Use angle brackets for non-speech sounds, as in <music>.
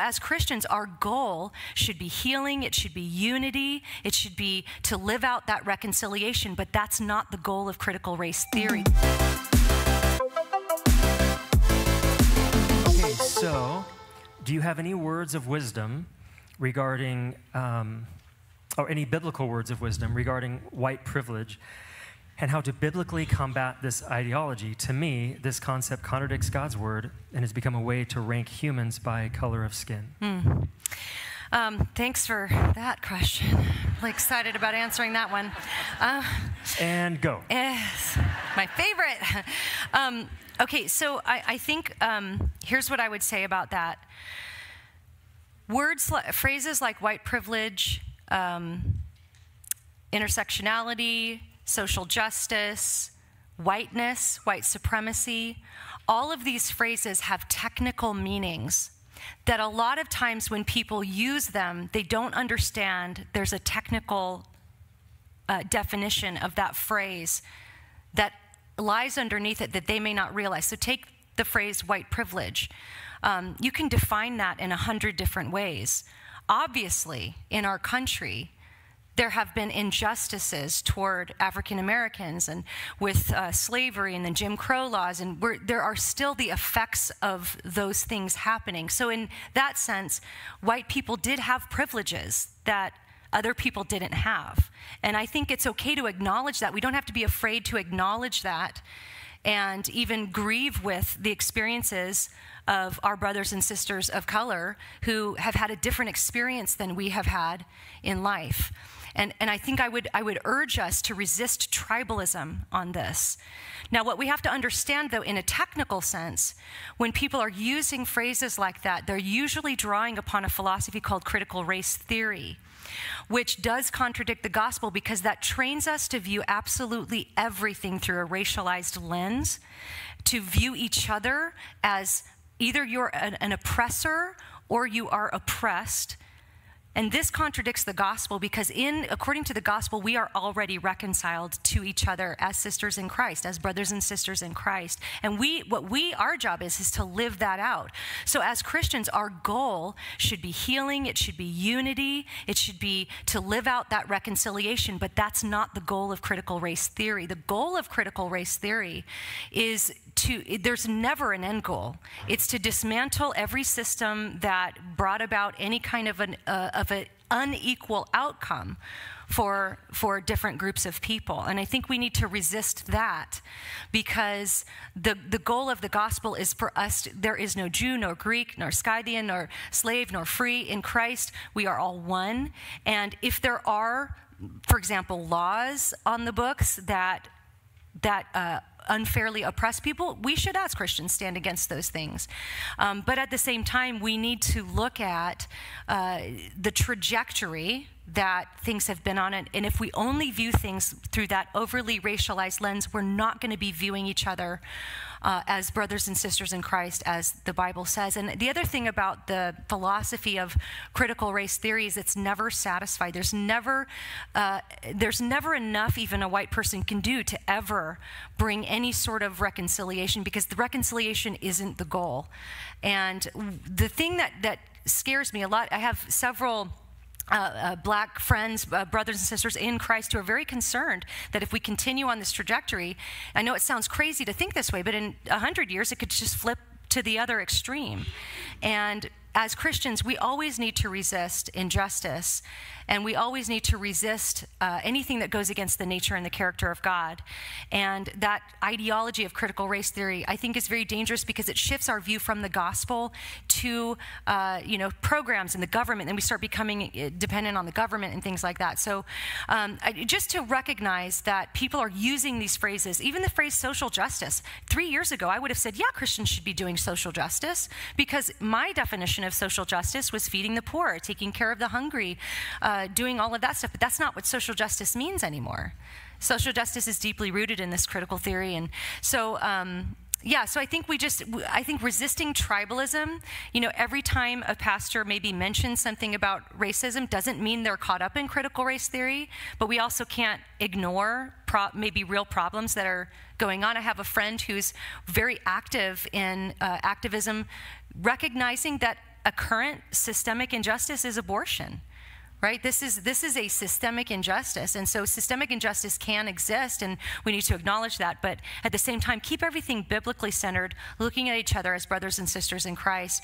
As Christians, our goal should be healing, it should be unity, it should be to live out that reconciliation, but that's not the goal of critical race theory. Okay, so do you have any words of wisdom regarding, um, or any biblical words of wisdom regarding white privilege? And how to biblically combat this ideology. To me, this concept contradicts God's word and has become a way to rank humans by color of skin. Mm. Um, thanks for that question. Really excited about answering that one. Uh, and go. Yes, my favorite. <laughs> Um, okay, so I, I think um, here's what I would say about that. Words, phrases like white privilege, um, intersectionality, social justice, whiteness, white supremacy, all of these phrases have technical meanings that a lot of times when people use them, they don't understand there's a technical uh, definition of that phrase that lies underneath it that they may not realize. So take the phrase white privilege. Um, you can define that in a hundred different ways. Obviously, in our country, there have been injustices toward African Americans and with uh, slavery and the Jim Crow laws, and there are still the effects of those things happening. So, in that sense, white people did have privileges that other people didn't have. And I think it's okay to acknowledge that. We don't have to be afraid to acknowledge that and even grieve with the experiences of our brothers and sisters of color who have had a different experience than we have had in life. And, and I think I would, I would urge us to resist tribalism on this. Now, what we have to understand, though, in a technical sense, when people are using phrases like that, they're usually drawing upon a philosophy called critical race theory, which does contradict the gospel because that trains us to view absolutely everything through a racialized lens, to view each other as either you're an, an oppressor or you are oppressed and this contradicts the gospel because in according to the gospel we are already reconciled to each other as sisters in Christ, as brothers and sisters in Christ. And we what we our job is is to live that out. So as Christians our goal should be healing, it should be unity, it should be to live out that reconciliation, but that's not the goal of critical race theory. The goal of critical race theory is to there's never an end goal. It's to dismantle every system that brought about any kind of an uh, of an unequal outcome for for different groups of people. And i think we need to resist that because the the goal of the gospel is for us there is no jew nor greek nor scythian nor slave nor free in christ. We are all one. And if there are for example laws on the books that that uh, unfairly oppress people, we should, as Christians, stand against those things. Um, but at the same time, we need to look at uh, the trajectory that things have been on. It. And if we only view things through that overly racialized lens, we're not going to be viewing each other uh, as brothers and sisters in Christ, as the Bible says. And the other thing about the philosophy of critical race theory is it's never satisfied. There's never, uh, there's never enough even a white person can do to ever bring any sort of reconciliation because the reconciliation isn't the goal. And the thing that, that scares me a lot, I have several uh, uh, black friends, uh, brothers and sisters in Christ who are very concerned that if we continue on this trajectory, I know it sounds crazy to think this way, but in 100 years it could just flip to the other extreme. And as Christians, we always need to resist injustice, and we always need to resist uh, anything that goes against the nature and the character of God. And that ideology of critical race theory, I think, is very dangerous because it shifts our view from the gospel to, uh, you know, programs in the government, and we start becoming uh, dependent on the government and things like that. So, um, just to recognize that people are using these phrases, even the phrase social justice. Three years ago, I would have said, yeah, Christians should be doing social justice because my definition of social justice was feeding the poor, taking care of the hungry, uh, doing all of that stuff. But that's not what social justice means anymore. Social justice is deeply rooted in this critical theory. And so, um, yeah, so I think we just, I think resisting tribalism, you know, every time a pastor maybe mentions something about racism doesn't mean they're caught up in critical race theory, but we also can't ignore maybe real problems that are going on. I have a friend who's very active in uh, activism, recognizing that a current systemic injustice is abortion right? This is this is a systemic injustice and so systemic injustice can exist and we need to acknowledge that but at the same time keep everything biblically centered looking at each other as brothers and sisters in christ